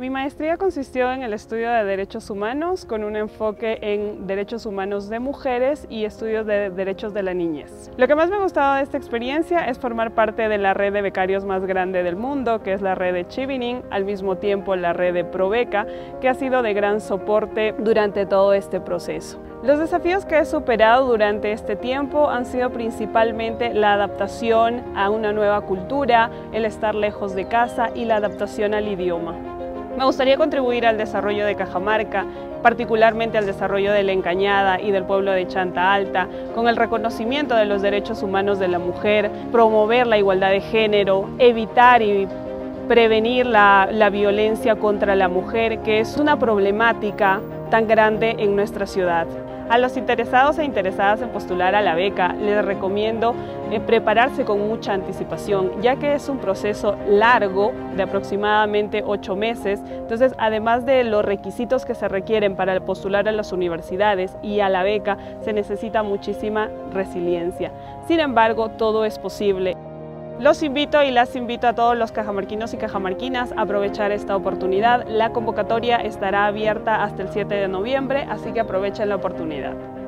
Mi maestría consistió en el estudio de derechos humanos con un enfoque en derechos humanos de mujeres y estudios de derechos de la niñez. Lo que más me ha gustado de esta experiencia es formar parte de la red de becarios más grande del mundo, que es la red de Chivining, al mismo tiempo la red de Probeca, que ha sido de gran soporte durante todo este proceso. Los desafíos que he superado durante este tiempo han sido principalmente la adaptación a una nueva cultura, el estar lejos de casa y la adaptación al idioma. Me gustaría contribuir al desarrollo de Cajamarca, particularmente al desarrollo de la Encañada y del pueblo de Chanta Alta, con el reconocimiento de los derechos humanos de la mujer, promover la igualdad de género, evitar y prevenir la, la violencia contra la mujer, que es una problemática tan grande en nuestra ciudad. A los interesados e interesadas en postular a la beca, les recomiendo eh, prepararse con mucha anticipación, ya que es un proceso largo de aproximadamente ocho meses. Entonces, además de los requisitos que se requieren para postular a las universidades y a la beca, se necesita muchísima resiliencia. Sin embargo, todo es posible. Los invito y las invito a todos los cajamarquinos y cajamarquinas a aprovechar esta oportunidad. La convocatoria estará abierta hasta el 7 de noviembre, así que aprovechen la oportunidad.